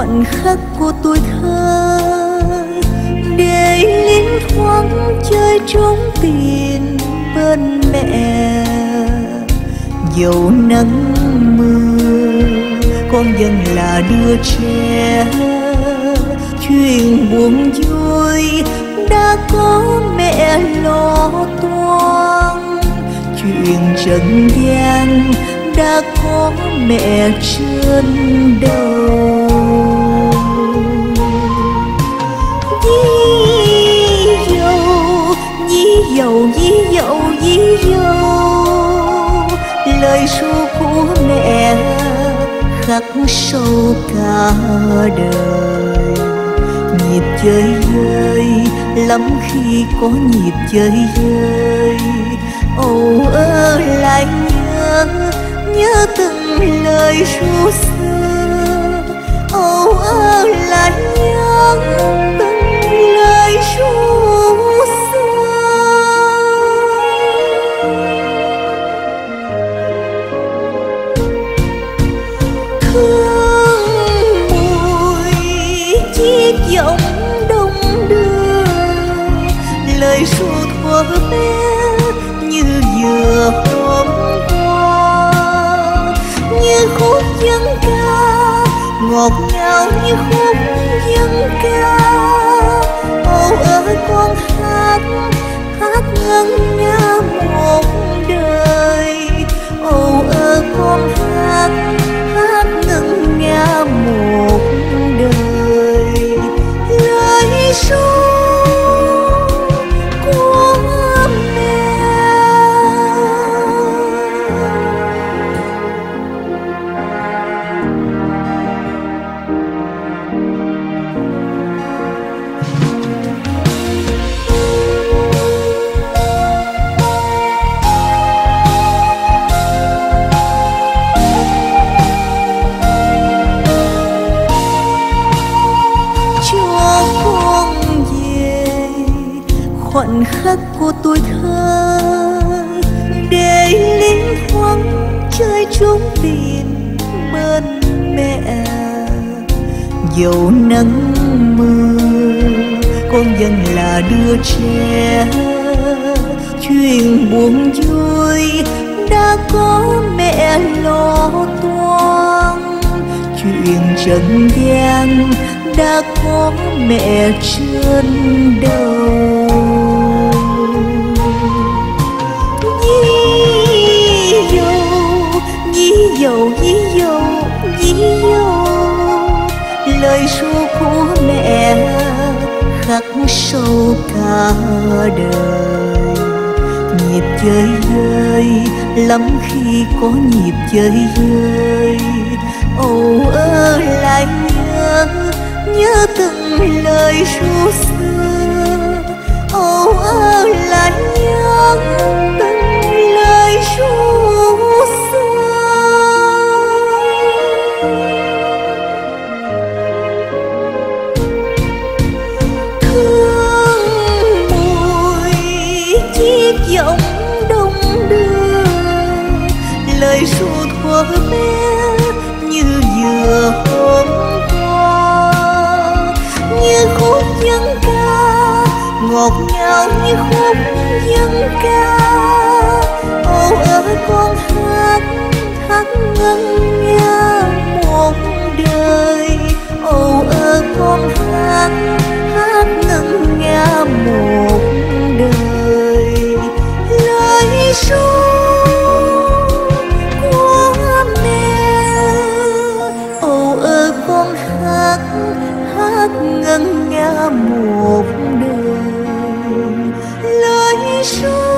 khoảnh khắc của tuổi thơ. Để linh thoáng chơi trốn tìm bên mẹ. Dầu nắng mưa, con vẫn là đứa trẻ. Chuyện buồn vui đã có mẹ lo toan. Chuyện trần gian đã có mẹ trên đầu Lời ru của mẹ khắc sâu cả đời. Nhịp chơi rơi lắm khi có nhịp chơi rơi âu ơ lại nhớ nhớ từng lời ru lời ru thuở bé như vừa hôm qua. Như khúc dân ca, ngọt ngào như khúc dân ca. Âu ơi con hát hát ngân nga một đời. Âu ơi con hát hát ngân nga một khoảnh khắc của tuổi thơ. Để linh thoáng chơi trốn tìm bên mẹ. Dẫu nắng mưa, con vẫn là đứa trẻ. Chuyện buồn vui đã có mẹ lo toan. Chuyện trần gian đã có mẹ trên đầu. Khắc sâu cả đời. Nhịp chơi rơi lắm khi có nhịp chơi rơi ngọt ngào như khúc dân ca âu ơi con hát hát ngân nga một đời. Âu ơi con hát hát ngân nga một đời. Lời ru của mẹ. Âu ơi con hát hát ngân nga một 说。